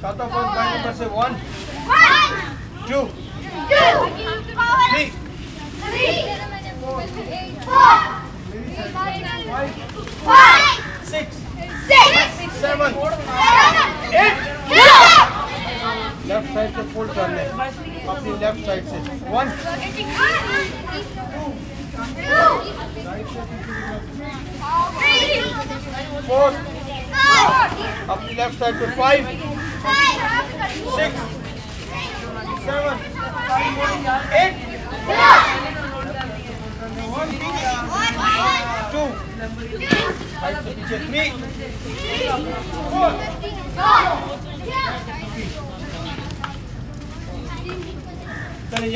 Count off one by number say one, One, two, two, three, three, four, five, six, six, seven, eight. Left side से full turn है अपनी left side से one four अपनी left side पे five six seven eight two three four चलिए